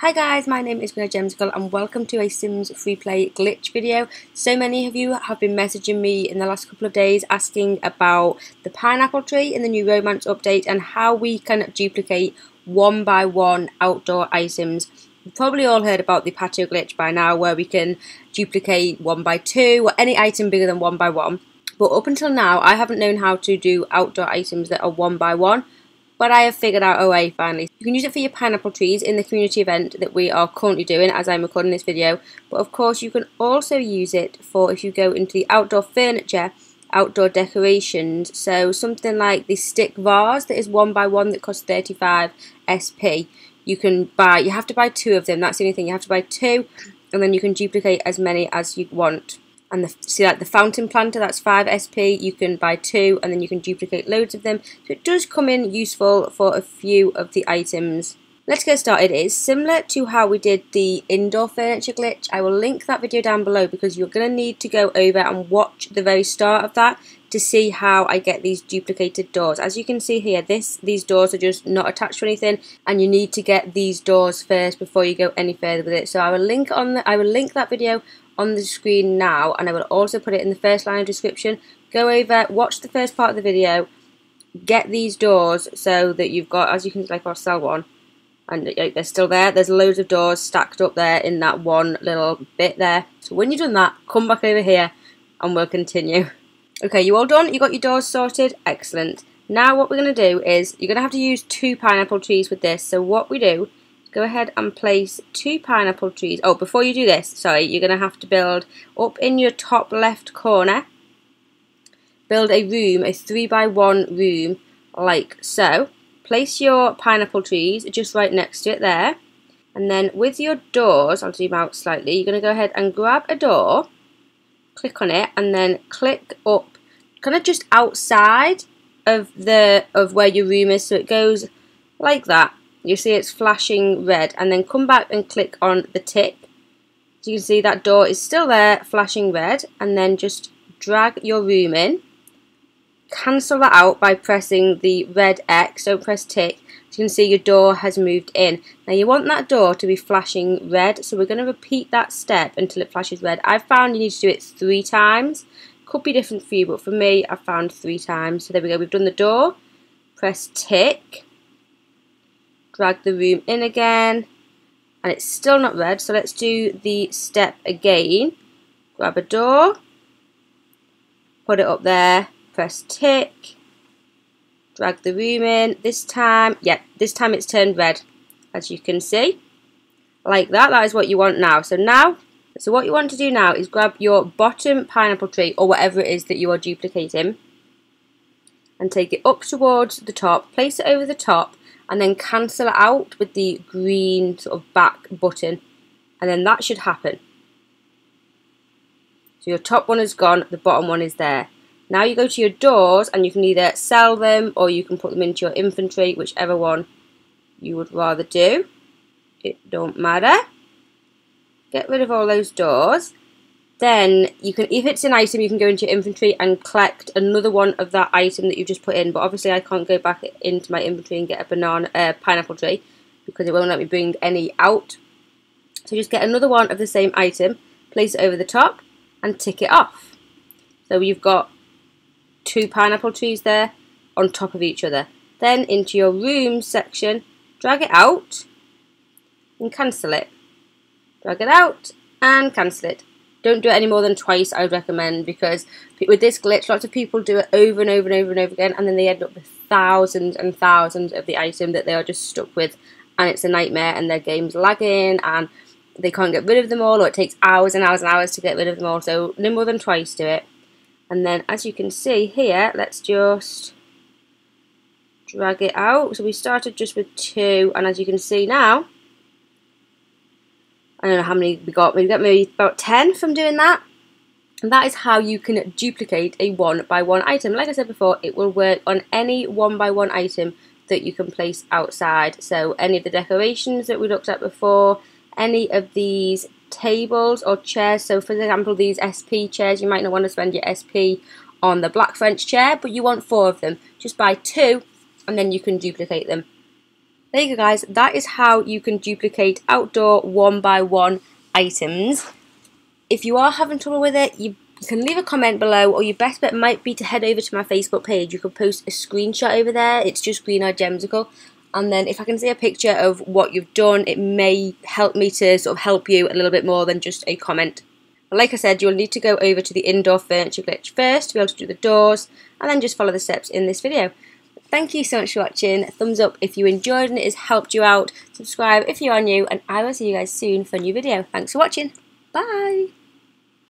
Hi guys, my name is Mia Gemzicle and welcome to a Sims Free Play glitch video. So many of you have been messaging me in the last couple of days asking about the pineapple tree in the new romance update and how we can duplicate one by one outdoor items. You've probably all heard about the patio glitch by now where we can duplicate one by two or any item bigger than one by one. But up until now I haven't known how to do outdoor items that are one by one but I have figured out a way finally. You can use it for your pineapple trees in the community event that we are currently doing as I'm recording this video, but of course you can also use it for if you go into the outdoor furniture, outdoor decorations, so something like the stick vase that is one by one that costs 35 SP. You can buy, you have to buy two of them, that's the only thing, you have to buy two and then you can duplicate as many as you want and the, see like the fountain planter that's 5 SP you can buy two and then you can duplicate loads of them. So it does come in useful for a few of the items let's get started. It's similar to how we did the indoor furniture glitch. I will link that video down below because you're going to need to go over and watch the very start of that to see how I get these duplicated doors. As you can see here this these doors are just not attached to anything and you need to get these doors first before you go any further with it. So I will link on the I will link that video on the screen now and I will also put it in the first line of description. Go over, watch the first part of the video, get these doors so that you've got, as you can like I'll sell one, and they're still there. There's loads of doors stacked up there in that one little bit there. So when you've done that, come back over here and we'll continue. Okay, you all done? You got your doors sorted? Excellent. Now what we're going to do is, you're going to have to use two pineapple trees with this. So what we do go ahead and place two pineapple trees. Oh, before you do this, sorry, you're going to have to build up in your top left corner, build a room, a 3 by one room, like so. Place your pineapple trees just right next to it there. And then with your doors, I'll zoom out slightly, you're going to go ahead and grab a door, click on it, and then click up, kind of just outside of the of where your room is, so it goes like that. You see it's flashing red and then come back and click on the tick so you can see that door is still there flashing red and then just drag your room in cancel that out by pressing the red X. Don't press tick. So you can see your door has moved in. Now you want that door to be flashing red. So we're going to repeat that step until it flashes red. I've found you need to do it three times. Could be different for you but for me I've found three times. So there we go. We've done the door. Press tick. Drag the room in again. And it's still not red. So let's do the step again. Grab a door. Put it up there press tick drag the room in this time yeah this time it's turned red as you can see like that that is what you want now so now so what you want to do now is grab your bottom pineapple tree or whatever it is that you are duplicating and take it up towards the top place it over the top and then cancel it out with the green sort of back button and then that should happen. So your top one is gone, the bottom one is there. Now you go to your doors and you can either sell them or you can put them into your inventory, whichever one you would rather do. It don't matter. Get rid of all those doors then you can, if it's an item, you can go into your inventory and collect another one of that item that you just put in. But obviously, I can't go back into my inventory and get a banana, uh, pineapple tree because it won't let me bring any out. So just get another one of the same item, place it over the top, and tick it off. So you've got two pineapple trees there on top of each other. Then into your room section, drag it out and cancel it. Drag it out and cancel it. Don't do it any more than twice, I would recommend, because with this glitch, lots of people do it over and over and over and over again, and then they end up with thousands and thousands of the item that they are just stuck with, and it's a nightmare, and their game's lagging, and they can't get rid of them all, or it takes hours and hours and hours to get rid of them all, so no more than twice do it. And then, as you can see here, let's just drag it out. So we started just with two, and as you can see now, I don't know how many we got. We got maybe about 10 from doing that. And that is how you can duplicate a one by one item. Like I said before, it will work on any one by one item that you can place outside. So any of the decorations that we looked at before, any of these tables or chairs. So for example, these SP chairs, you might not want to spend your SP on the black French chair, but you want four of them. Just buy two and then you can duplicate them. there you go guys, that is how you can duplicate outdoor one by one items. If you are having trouble with it, you can leave a comment below or your best bet might be to head over to my Facebook page. You can post a screenshot over there, it's just Greenoid Gemzicle. And then if I can see a picture of what you've done, it may help me to sort of help you a little bit more than just a comment. Like I said, you'll need to go over to the indoor furniture glitch first to be able to do the doors, and then just follow the steps in this video. Thank you so much for watching. Thumbs up if you enjoyed and it has helped you out. Subscribe if you are new, and I will see you guys soon for a new video. Thanks for watching. Bye!